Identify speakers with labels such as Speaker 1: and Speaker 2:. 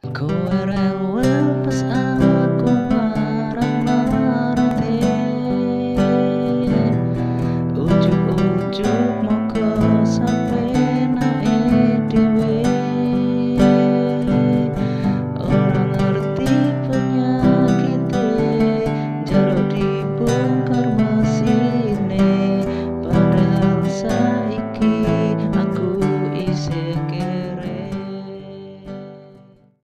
Speaker 1: Ku rela pasang aku marang marang Ujung-ujung